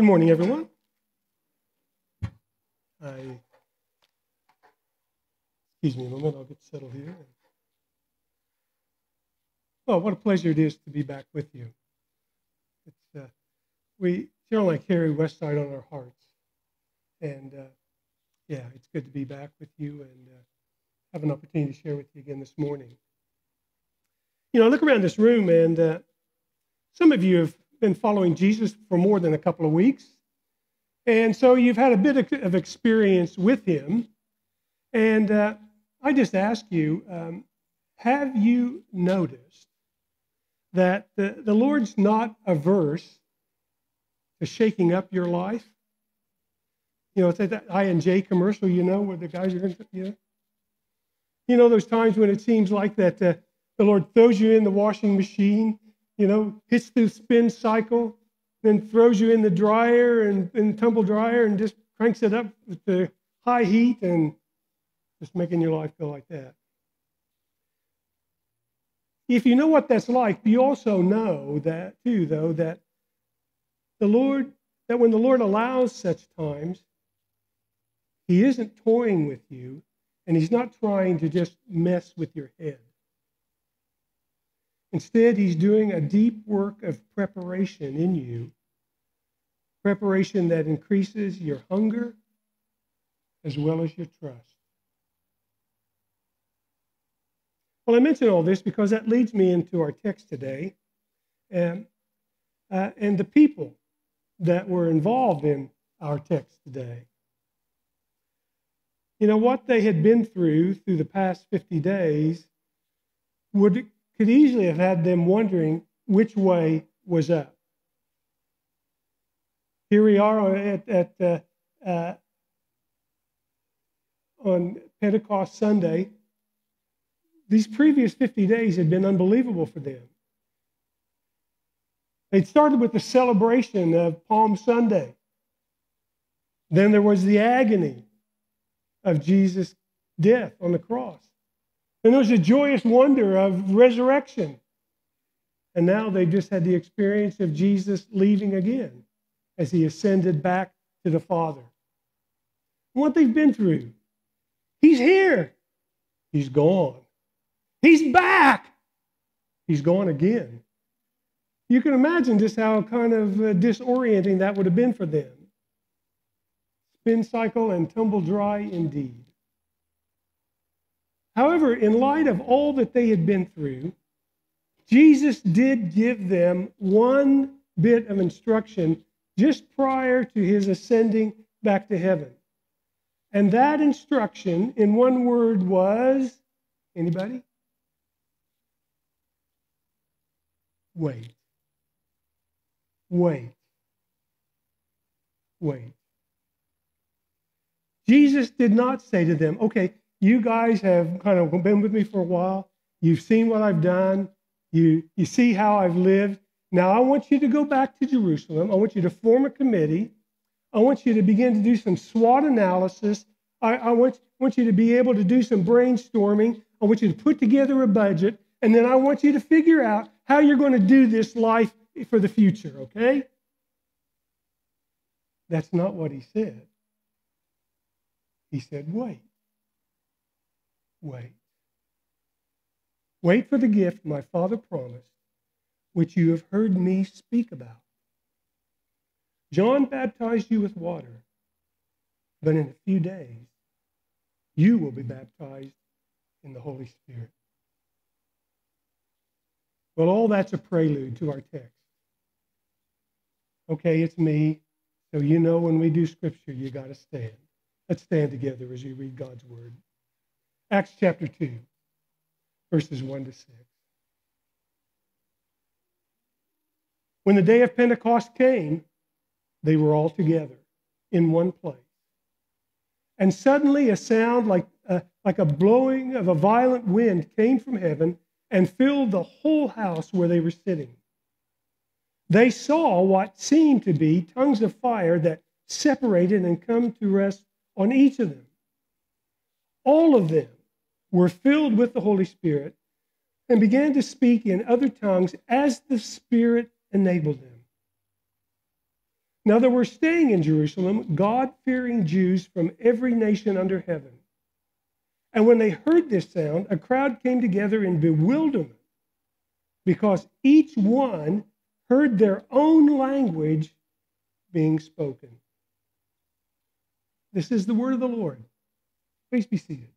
Good morning, everyone. I, excuse me a moment, I'll get settled here. Well, what a pleasure it is to be back with you. It's, uh, we generally carry Westside on our hearts. And uh, yeah, it's good to be back with you and uh, have an opportunity to share with you again this morning. You know, I look around this room and uh, some of you have been following Jesus for more than a couple of weeks. And so you've had a bit of experience with him. And uh, I just ask you um, have you noticed that the, the Lord's not averse to shaking up your life? You know, it's that I and J commercial, you know, where the guys are going to, you know. You know, those times when it seems like that uh, the Lord throws you in the washing machine you know, hits the spin cycle, then throws you in the dryer and, and tumble dryer and just cranks it up with the high heat and just making your life go like that. If you know what that's like, you also know that too, though, that the Lord, that when the Lord allows such times, He isn't toying with you and He's not trying to just mess with your head. Instead, he's doing a deep work of preparation in you, preparation that increases your hunger as well as your trust. Well, I mention all this because that leads me into our text today and, uh, and the people that were involved in our text today. You know, what they had been through through the past 50 days would could easily have had them wondering which way was up. Here we are at, at uh, uh, on Pentecost Sunday. These previous 50 days had been unbelievable for them. They'd started with the celebration of Palm Sunday. Then there was the agony of Jesus' death on the cross. And there was a joyous wonder of resurrection. And now they just had the experience of Jesus leaving again as he ascended back to the Father. What they've been through. He's here. He's gone. He's back. He's gone again. You can imagine just how kind of uh, disorienting that would have been for them. Spin cycle and tumble dry indeed. However, in light of all that they had been through, Jesus did give them one bit of instruction just prior to his ascending back to heaven. And that instruction, in one word, was anybody? Wait. Wait. Wait. Jesus did not say to them, okay, you guys have kind of been with me for a while. You've seen what I've done. You, you see how I've lived. Now, I want you to go back to Jerusalem. I want you to form a committee. I want you to begin to do some SWOT analysis. I, I want, want you to be able to do some brainstorming. I want you to put together a budget. And then I want you to figure out how you're going to do this life for the future, okay? That's not what he said. He said, wait. Wait. Wait for the gift my Father promised, which you have heard me speak about. John baptized you with water, but in a few days you will be baptized in the Holy Spirit. Well, all that's a prelude to our text. Okay, it's me. So you know when we do scripture, you got to stand. Let's stand together as you read God's word. Acts chapter 2, verses 1 to 6. When the day of Pentecost came, they were all together in one place. And suddenly a sound like a, like a blowing of a violent wind came from heaven and filled the whole house where they were sitting. They saw what seemed to be tongues of fire that separated and come to rest on each of them. All of them were filled with the Holy Spirit and began to speak in other tongues as the Spirit enabled them. Now there were staying in Jerusalem God fearing Jews from every nation under heaven. And when they heard this sound, a crowd came together in bewilderment because each one heard their own language being spoken. This is the word of the Lord. Please be seated.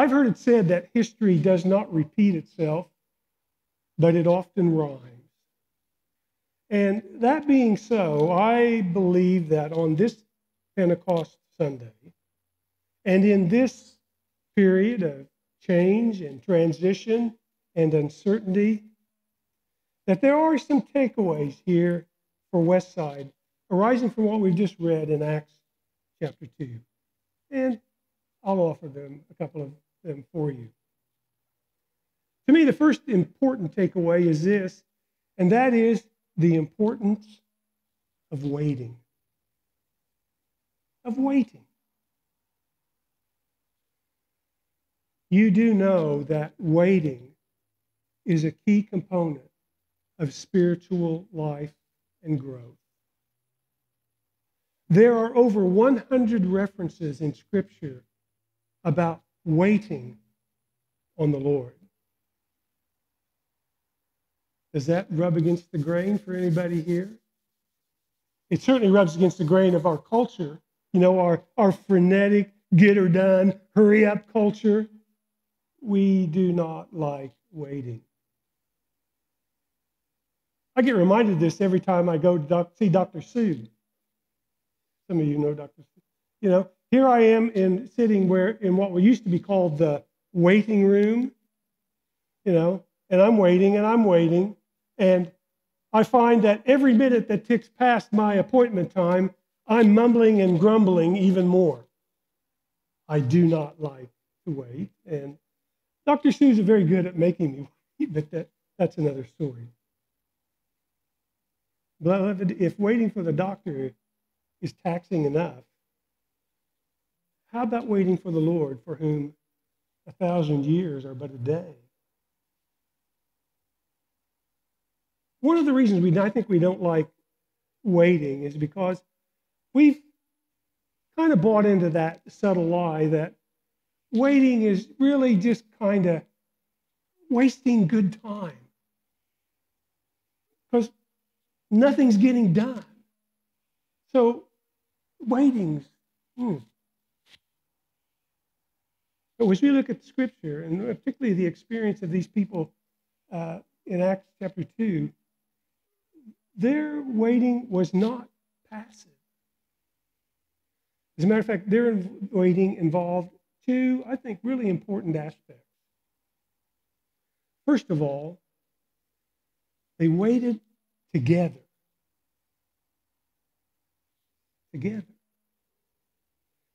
I've heard it said that history does not repeat itself, but it often rhymes. And that being so, I believe that on this Pentecost Sunday, and in this period of change and transition and uncertainty, that there are some takeaways here for Westside arising from what we've just read in Acts chapter 2. And I'll offer them, a couple of them for you. To me, the first important takeaway is this, and that is the importance of waiting. Of waiting. You do know that waiting is a key component of spiritual life and growth. There are over 100 references in Scripture about waiting on the Lord. Does that rub against the grain for anybody here? It certainly rubs against the grain of our culture, you know, our, our frenetic, get her done, hurry up culture. We do not like waiting. I get reminded of this every time I go to doc, see Dr. Sue. Some of you know Dr. Sue. You know, here I am in sitting where in what we used to be called the waiting room, you know, and I'm waiting and I'm waiting. And I find that every minute that ticks past my appointment time, I'm mumbling and grumbling even more. I do not like to wait. And Dr. Sue's very good at making me wait, but that, that's another story. Beloved, if waiting for the doctor is taxing enough, how about waiting for the Lord, for whom a thousand years are but a day? One of the reasons we, I think we don't like waiting is because we've kind of bought into that subtle lie that waiting is really just kind of wasting good time. Because nothing's getting done. So, waiting's, hmm, but as we look at Scripture, and particularly the experience of these people uh, in Acts chapter 2, their waiting was not passive. As a matter of fact, their waiting involved two, I think, really important aspects. First of all, they waited together. Together.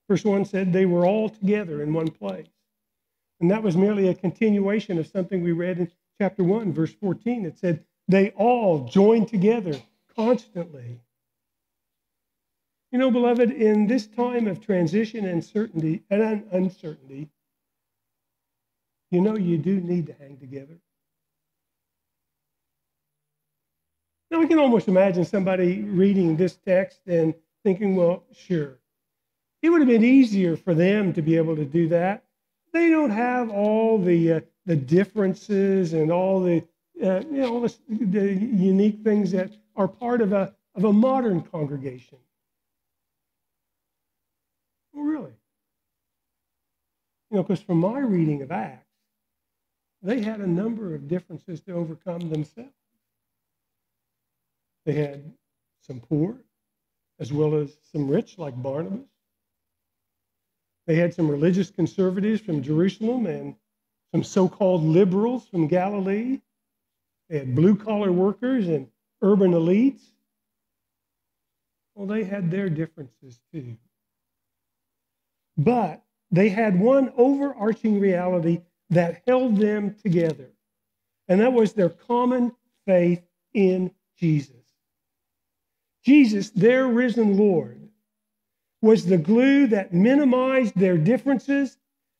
Verse 1 said they were all together in one place. And that was merely a continuation of something we read in chapter 1, verse 14. It said, They all joined together constantly. You know, beloved, in this time of transition and certainty and uncertainty, you know you do need to hang together. Now, we can almost imagine somebody reading this text and thinking, well, sure. It would have been easier for them to be able to do that they don't have all the uh, the differences and all the uh, you know all the, unique things that are part of a of a modern congregation. Well, really, you know, because from my reading of Acts, they had a number of differences to overcome themselves. They had some poor, as well as some rich, like Barnabas. They had some religious conservatives from Jerusalem and some so called liberals from Galilee. They had blue collar workers and urban elites. Well, they had their differences too. But they had one overarching reality that held them together, and that was their common faith in Jesus. Jesus, their risen Lord, was the glue that minimized their differences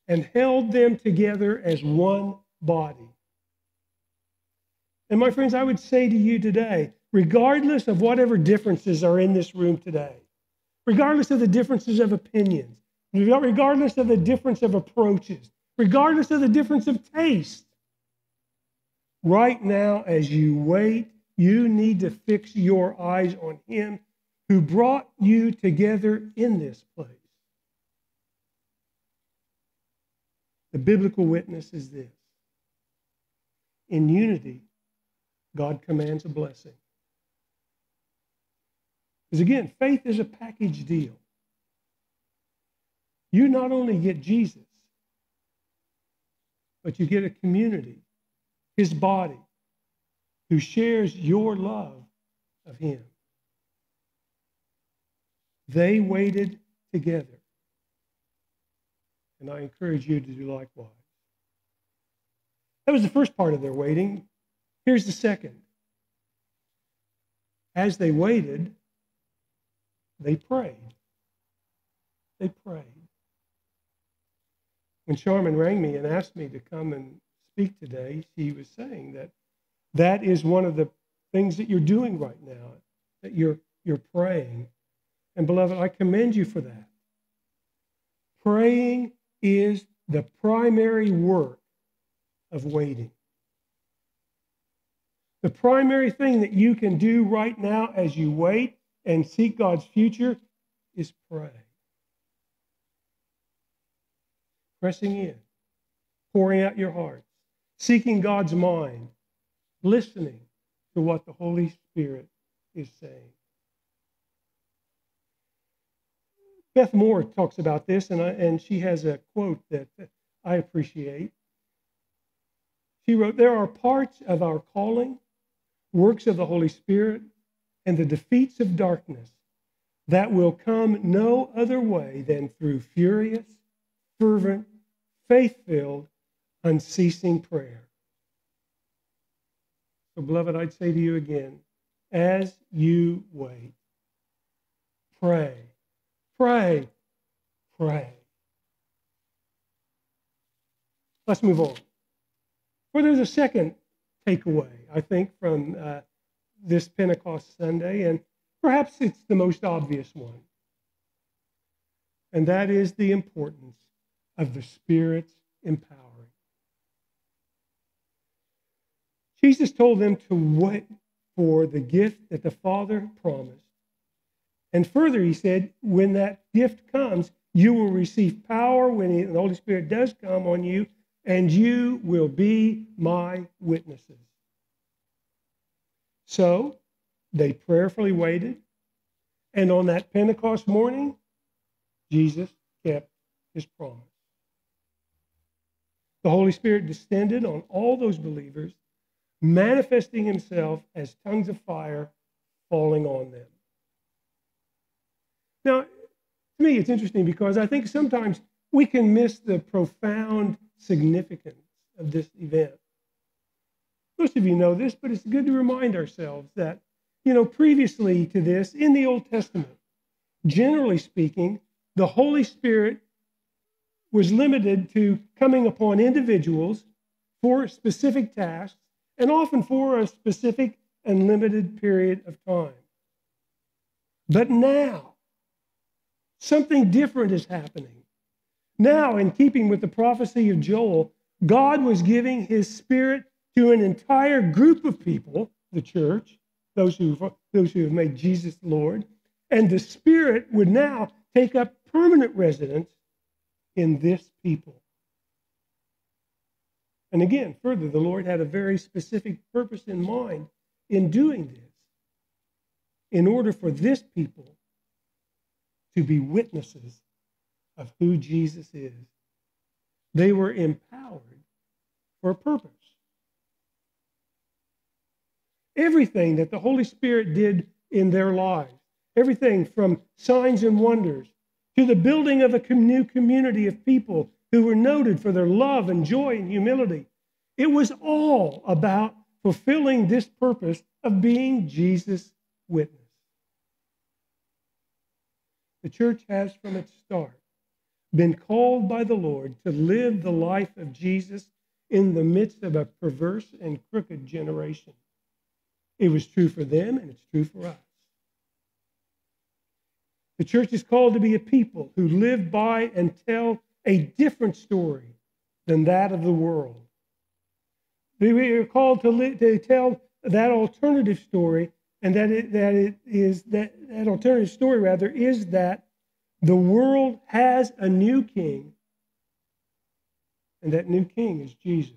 and held them together as one body. And my friends, I would say to you today, regardless of whatever differences are in this room today, regardless of the differences of opinions, regardless of the difference of approaches, regardless of the difference of taste, right now, as you wait, you need to fix your eyes on Him who brought you together in this place. The biblical witness is this in unity, God commands a blessing. Because again, faith is a package deal. You not only get Jesus, but you get a community, his body, who shares your love of him. They waited together. And I encourage you to do likewise. That was the first part of their waiting. Here's the second. As they waited, they prayed. They prayed. When Charmaine rang me and asked me to come and speak today, she was saying that that is one of the things that you're doing right now, that you're, you're praying. And beloved, I commend you for that. Praying is the primary work of waiting. The primary thing that you can do right now as you wait and seek God's future is pray. Pressing in, pouring out your heart, seeking God's mind, listening to what the Holy Spirit is saying. Beth Moore talks about this, and, I, and she has a quote that I appreciate. She wrote, There are parts of our calling, works of the Holy Spirit, and the defeats of darkness that will come no other way than through furious, fervent, faith filled, unceasing prayer. So, beloved, I'd say to you again, as you wait, pray Pray. Pray. Let's move on. Well, there's a second takeaway, I think, from uh, this Pentecost Sunday, and perhaps it's the most obvious one. And that is the importance of the Spirit's empowering. Jesus told them to wait for the gift that the Father promised and further, he said, when that gift comes, you will receive power when the Holy Spirit does come on you, and you will be my witnesses. So they prayerfully waited, and on that Pentecost morning, Jesus kept his promise. The Holy Spirit descended on all those believers, manifesting himself as tongues of fire falling on them. Now, to me, it's interesting because I think sometimes we can miss the profound significance of this event. Most of you know this, but it's good to remind ourselves that, you know, previously to this, in the Old Testament, generally speaking, the Holy Spirit was limited to coming upon individuals for specific tasks and often for a specific and limited period of time. But now, Something different is happening. Now, in keeping with the prophecy of Joel, God was giving his spirit to an entire group of people, the church, those who, those who have made Jesus Lord, and the spirit would now take up permanent residence in this people. And again, further, the Lord had a very specific purpose in mind in doing this. In order for this people to be witnesses of who Jesus is. They were empowered for a purpose. Everything that the Holy Spirit did in their lives, everything from signs and wonders to the building of a new community of people who were noted for their love and joy and humility, it was all about fulfilling this purpose of being Jesus' witness. The church has from its start been called by the Lord to live the life of Jesus in the midst of a perverse and crooked generation. It was true for them, and it's true for us. The church is called to be a people who live by and tell a different story than that of the world. We are called to, live, to tell that alternative story, and that it, that it is that, that alternative story rather is that the world has a new king, and that new king is Jesus.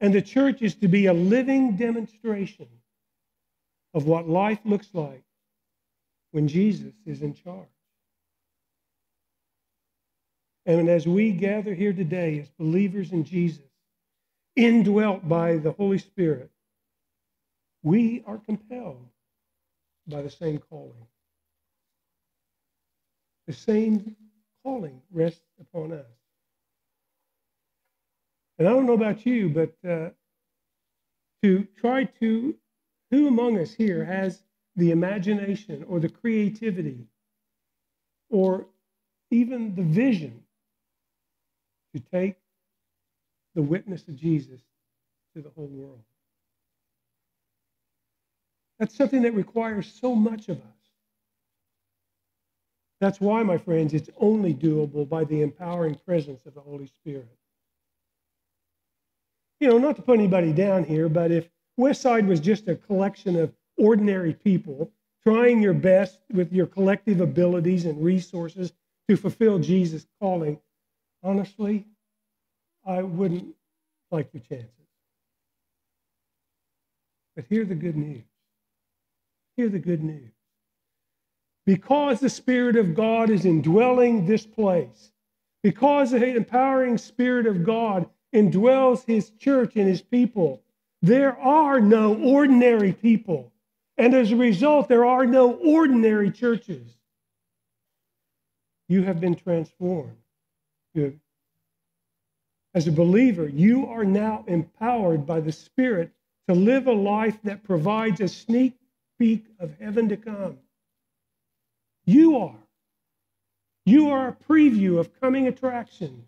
And the church is to be a living demonstration of what life looks like when Jesus is in charge. And as we gather here today as believers in Jesus, indwelt by the Holy Spirit, we are compelled by the same calling. The same calling rests upon us. And I don't know about you, but uh, to try to, who among us here has the imagination or the creativity or even the vision to take the witness of Jesus to the whole world. That's something that requires so much of us. That's why, my friends, it's only doable by the empowering presence of the Holy Spirit. You know, not to put anybody down here, but if Westside was just a collection of ordinary people trying your best with your collective abilities and resources to fulfill Jesus' calling, honestly, I wouldn't like your chances. But hear the good news. Hear the good news. Because the Spirit of God is indwelling this place, because the empowering Spirit of God indwells His church and His people, there are no ordinary people. And as a result, there are no ordinary churches. You have been transformed. You as a believer, you are now empowered by the Spirit to live a life that provides a sneak peek of heaven to come. You are. You are a preview of coming attractions.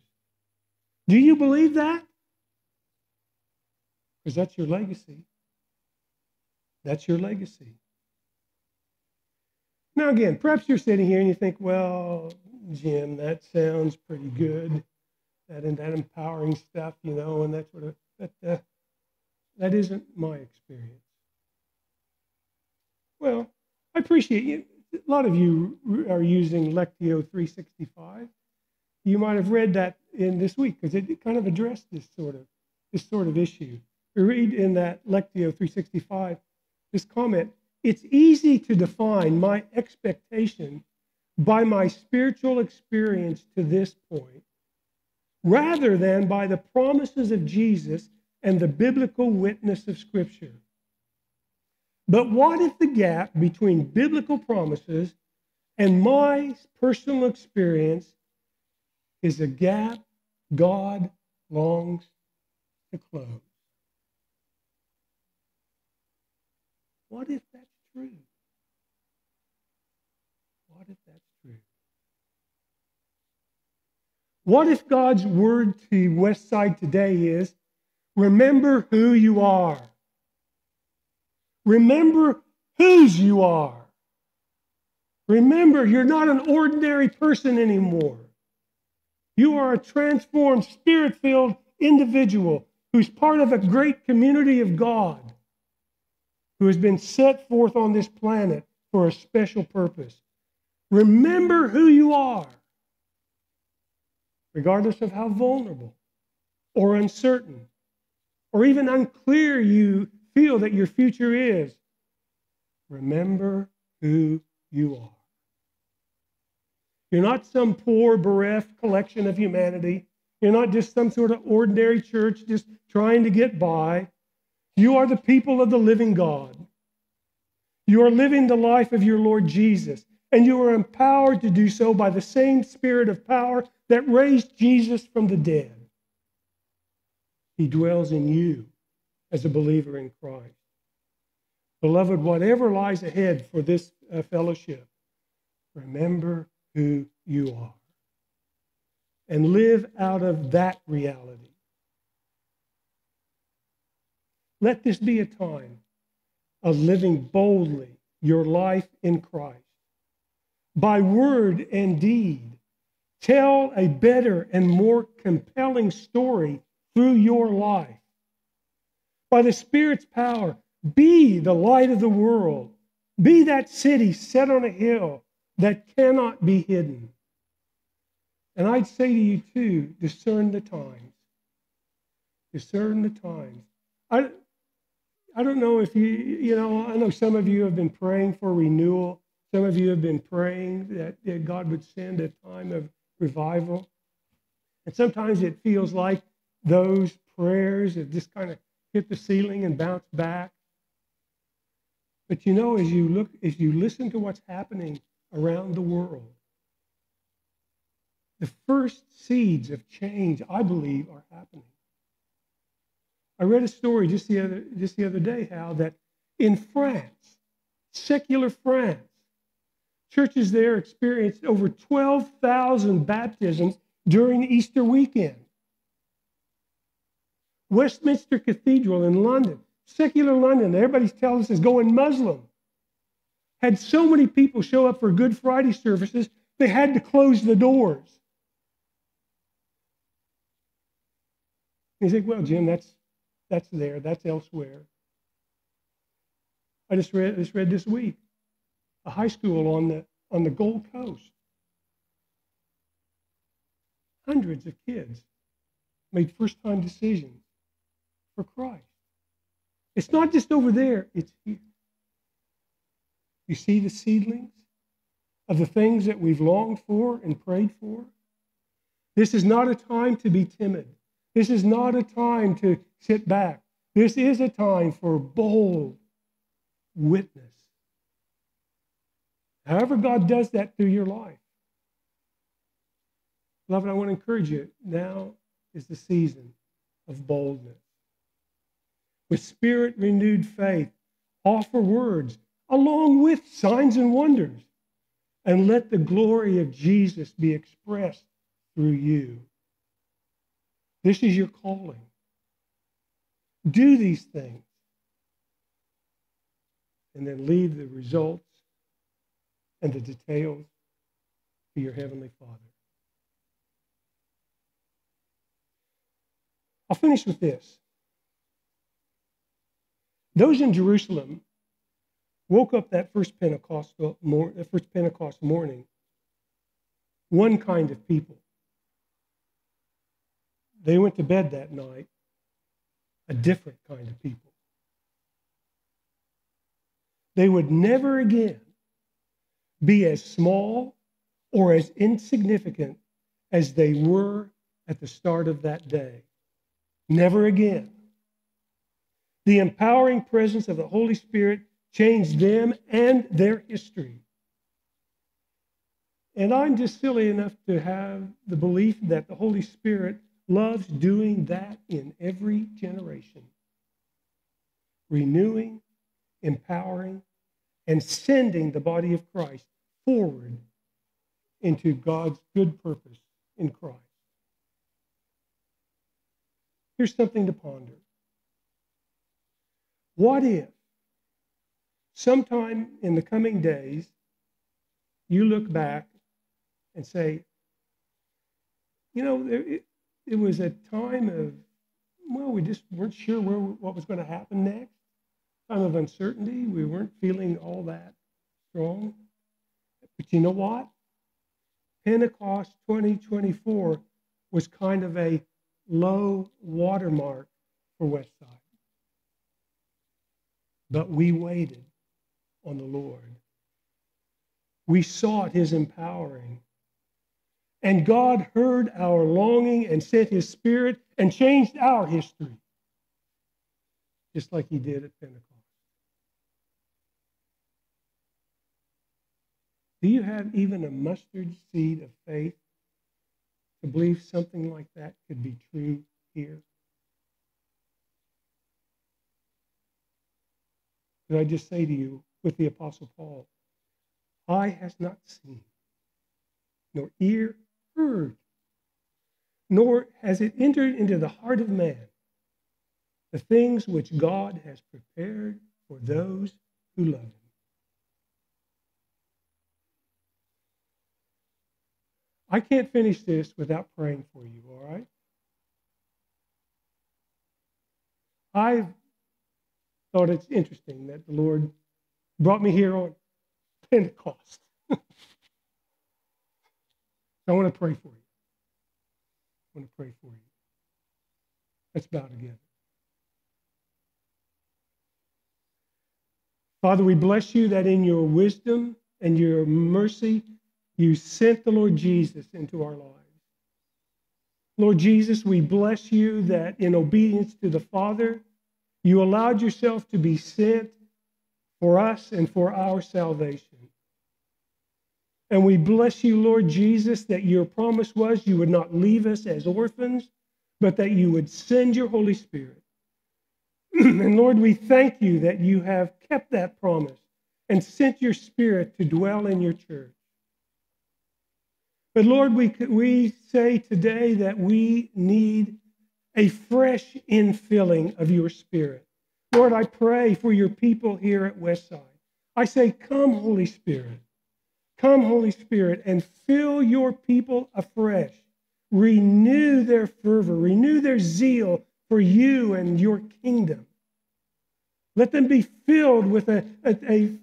Do you believe that? Because that's your legacy. That's your legacy. Now, again, perhaps you're sitting here and you think, well, Jim, that sounds pretty good that and that empowering stuff, you know, and that sort of. But uh, that isn't my experience. Well, I appreciate you. A lot of you are using Lectio 365. You might have read that in this week because it kind of addressed this sort of this sort of issue. We read in that Lectio 365 this comment. It's easy to define my expectation by my spiritual experience to this point rather than by the promises of Jesus and the biblical witness of Scripture. But what if the gap between biblical promises and my personal experience is a gap God longs to close? What if that's true? What if that's true? What if God's word to Westside today is remember who you are? Remember whose you are. Remember, you're not an ordinary person anymore. You are a transformed, spirit filled individual who's part of a great community of God who has been set forth on this planet for a special purpose. Remember who you are regardless of how vulnerable or uncertain or even unclear you feel that your future is, remember who you are. You're not some poor, bereft collection of humanity. You're not just some sort of ordinary church just trying to get by. You are the people of the living God. You are living the life of your Lord Jesus, and you are empowered to do so by the same spirit of power that raised Jesus from the dead. He dwells in you as a believer in Christ. Beloved, whatever lies ahead for this uh, fellowship, remember who you are and live out of that reality. Let this be a time of living boldly your life in Christ. By word and deed, tell a better and more compelling story through your life by the Spirit's power, be the light of the world. Be that city set on a hill that cannot be hidden. And I'd say to you too, discern the times. Discern the times. I, I don't know if you, you know, I know some of you have been praying for renewal. Some of you have been praying that, that God would send a time of revival. And sometimes it feels like those prayers have just kind of hit the ceiling and bounce back. But you know, as you look, as you listen to what's happening around the world, the first seeds of change, I believe, are happening. I read a story just the other just the other day how that in France, secular France, churches there experienced over 12,000 baptisms during Easter weekend. Westminster Cathedral in London, secular London, everybody's telling us is going Muslim. Had so many people show up for Good Friday services, they had to close the doors. You think, well, Jim, that's that's there, that's elsewhere. I just read just read this week a high school on the on the Gold Coast. Hundreds of kids made first time decisions for Christ. It's not just over there, it's here. You see the seedlings of the things that we've longed for and prayed for? This is not a time to be timid. This is not a time to sit back. This is a time for bold witness. However, God does that through your life. Beloved, I want to encourage you. Now is the season of boldness. With spirit renewed faith, offer words along with signs and wonders, and let the glory of Jesus be expressed through you. This is your calling. Do these things. And then leave the results and the details to your Heavenly Father. I'll finish with this. Those in Jerusalem woke up that first Pentecost, first Pentecost morning, one kind of people. They went to bed that night a different kind of people. They would never again be as small or as insignificant as they were at the start of that day. Never again. The empowering presence of the Holy Spirit changed them and their history. And I'm just silly enough to have the belief that the Holy Spirit loves doing that in every generation renewing, empowering, and sending the body of Christ forward into God's good purpose in Christ. Here's something to ponder. What if sometime in the coming days you look back and say, you know, it, it was a time of, well, we just weren't sure where, what was going to happen next. Time of uncertainty. We weren't feeling all that strong. But you know what? Pentecost 2024 was kind of a low watermark for Westside. But we waited on the Lord. We sought his empowering. And God heard our longing and sent his spirit and changed our history, just like he did at Pentecost. Do you have even a mustard seed of faith to believe something like that could be true here? Could I just say to you, with the Apostle Paul, eye has not seen, nor ear heard, nor has it entered into the heart of man the things which God has prepared for those who love him. I can't finish this without praying for you, all right? I thought it's interesting that the Lord brought me here on Pentecost. I want to pray for you. I want to pray for you. Let's bow together. Father, we bless you that in your wisdom and your mercy, you sent the Lord Jesus into our lives. Lord Jesus, we bless you that in obedience to the Father, you allowed yourself to be sent for us and for our salvation. And we bless you, Lord Jesus, that your promise was you would not leave us as orphans, but that you would send your Holy Spirit. and Lord, we thank you that you have kept that promise and sent your Spirit to dwell in your church. But Lord, we, we say today that we need a fresh infilling of your Spirit. Lord, I pray for your people here at Westside. I say, Come, Holy Spirit. Come, Holy Spirit, and fill your people afresh. Renew their fervor, renew their zeal for you and your kingdom. Let them be filled with a, a, a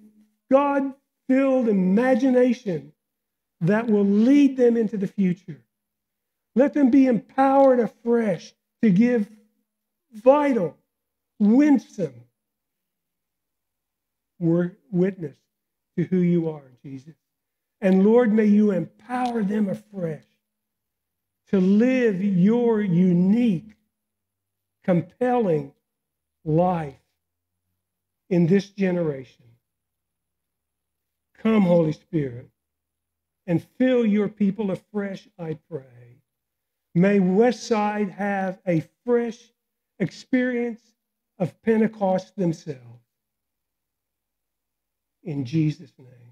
God filled imagination that will lead them into the future. Let them be empowered afresh to give vital, winsome witness to who you are, Jesus. And Lord, may you empower them afresh to live your unique, compelling life in this generation. Come, Holy Spirit, and fill your people afresh, I pray. May Westside have a fresh experience of Pentecost themselves. In Jesus' name.